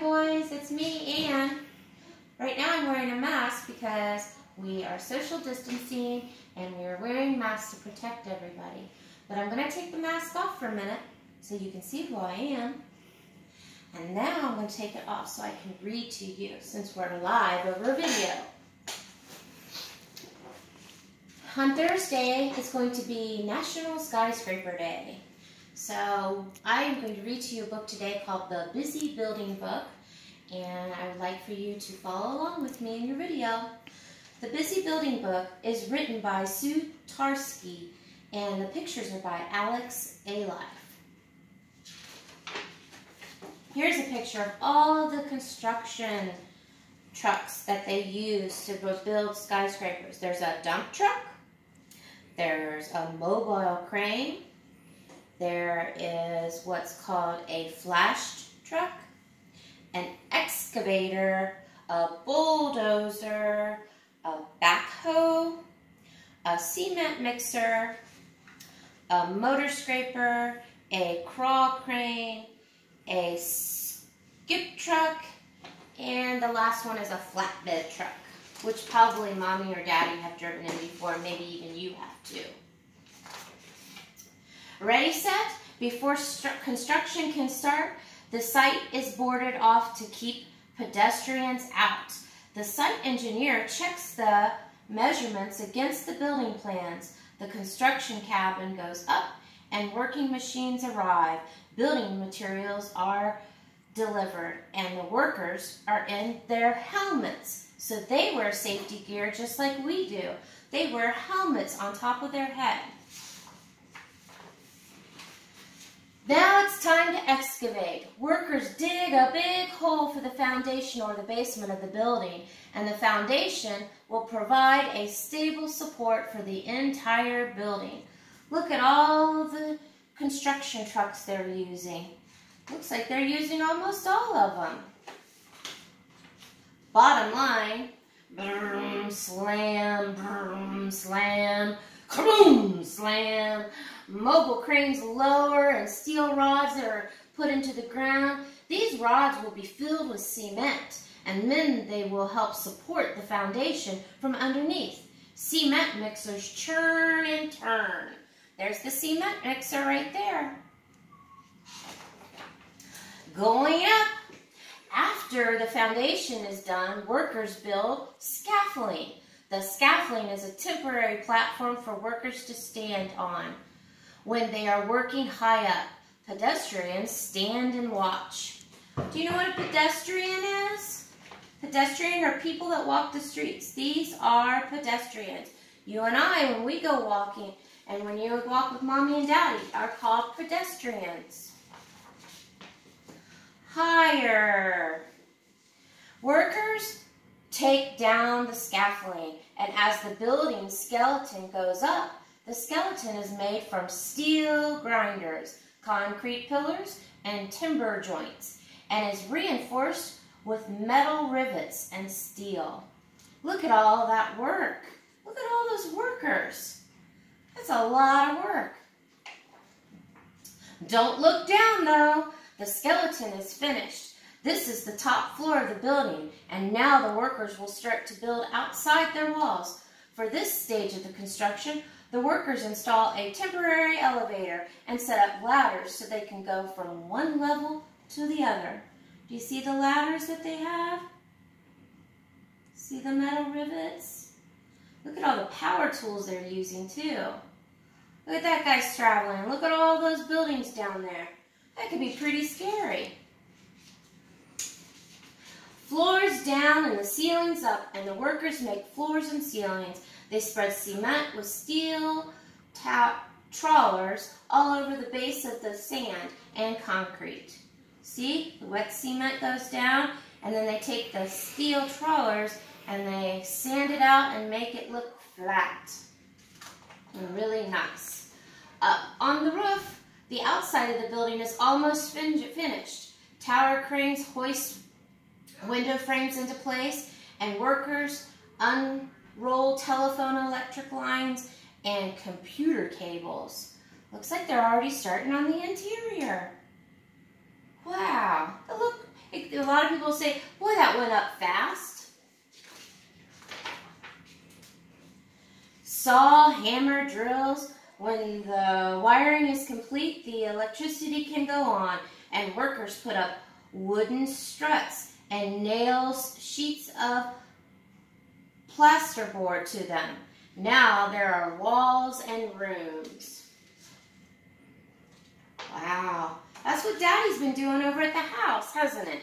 Boys, it's me, Anne. Right now I'm wearing a mask because we are social distancing and we are wearing masks to protect everybody. But I'm going to take the mask off for a minute so you can see who I am. And now I'm going to take it off so I can read to you since we're live over video. On Thursday, it's going to be National Skyscraper Day. So I am going to read to you a book today called The Busy Building Book, and I would like for you to follow along with me in your video. The Busy Building Book is written by Sue Tarsky, and the pictures are by Alex Ayliffe. Here's a picture of all the construction trucks that they use to build skyscrapers. There's a dump truck, there's a mobile crane, there is what's called a flash truck, an excavator, a bulldozer, a backhoe, a cement mixer, a motor scraper, a crawl crane, a skip truck, and the last one is a flatbed truck, which probably mommy or daddy have driven in before, maybe even you have too. Ready, set? Before construction can start, the site is boarded off to keep pedestrians out. The site engineer checks the measurements against the building plans. The construction cabin goes up and working machines arrive. Building materials are delivered and the workers are in their helmets. So they wear safety gear just like we do. They wear helmets on top of their head. Now it's time to excavate. Workers dig a big hole for the foundation or the basement of the building, and the foundation will provide a stable support for the entire building. Look at all the construction trucks they're using. Looks like they're using almost all of them. Bottom line, boom, slam, boom, slam, kaboom, slam, Mobile cranes lower and steel rods that are put into the ground. These rods will be filled with cement and then they will help support the foundation from underneath. Cement mixers churn and turn. There's the cement mixer right there. Going up. After the foundation is done, workers build scaffolding. The scaffolding is a temporary platform for workers to stand on when they are working high up. Pedestrians stand and watch. Do you know what a pedestrian is? Pedestrian are people that walk the streets. These are pedestrians. You and I, when we go walking, and when you walk with mommy and daddy, are called pedestrians. Higher. Workers take down the scaffolding, and as the building skeleton goes up, the skeleton is made from steel grinders, concrete pillars, and timber joints, and is reinforced with metal rivets and steel. Look at all that work. Look at all those workers. That's a lot of work. Don't look down though. The skeleton is finished. This is the top floor of the building, and now the workers will start to build outside their walls. For this stage of the construction, the workers install a temporary elevator and set up ladders so they can go from one level to the other. Do you see the ladders that they have? See the metal rivets? Look at all the power tools they're using too. Look at that guy traveling. Look at all those buildings down there. That could be pretty scary. Floors down and the ceilings up, and the workers make floors and ceilings. They spread cement with steel trawlers all over the base of the sand and concrete. See, the wet cement goes down, and then they take the steel trawlers and they sand it out and make it look flat and really nice. Up on the roof, the outside of the building is almost fin finished. Tower cranes hoist window frames into place, and workers un roll telephone electric lines, and computer cables. Looks like they're already starting on the interior. Wow, look, a lot of people say, boy, that went up fast. Saw, hammer, drills. When the wiring is complete, the electricity can go on and workers put up wooden struts and nails sheets of plasterboard to them. Now there are walls and rooms. Wow, that's what Daddy's been doing over at the house, hasn't it?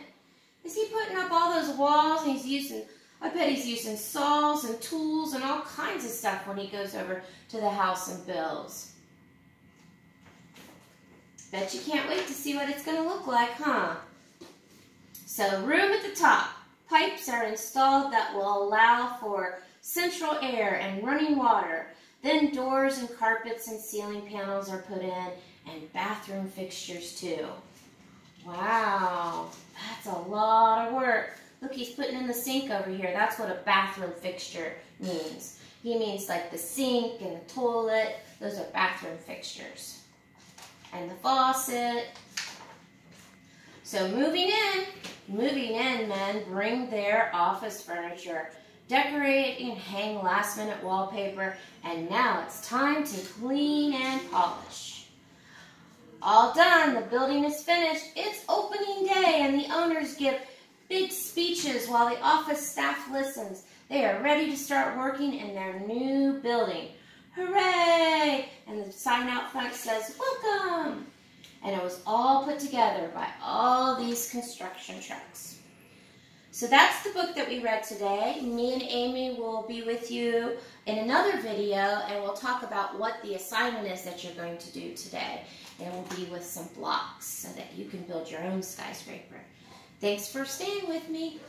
Is he putting up all those walls and he's using, I bet he's using saws and tools and all kinds of stuff when he goes over to the house and builds. Bet you can't wait to see what it's going to look like, huh? So room at the top. Pipes are installed that will allow for central air and running water. Then doors and carpets and ceiling panels are put in and bathroom fixtures too. Wow, that's a lot of work. Look, he's putting in the sink over here. That's what a bathroom fixture means. He means like the sink and the toilet. Those are bathroom fixtures and the faucet. So moving in, moving in men bring their office furniture, decorate and hang last minute wallpaper, and now it's time to clean and polish. All done, the building is finished. It's opening day and the owners give big speeches while the office staff listens. They are ready to start working in their new building. Hooray! And the sign out front says, welcome. And it was all put together by all these construction trucks. So that's the book that we read today. Me and Amy will be with you in another video and we'll talk about what the assignment is that you're going to do today. And we'll be with some blocks so that you can build your own skyscraper. Thanks for staying with me.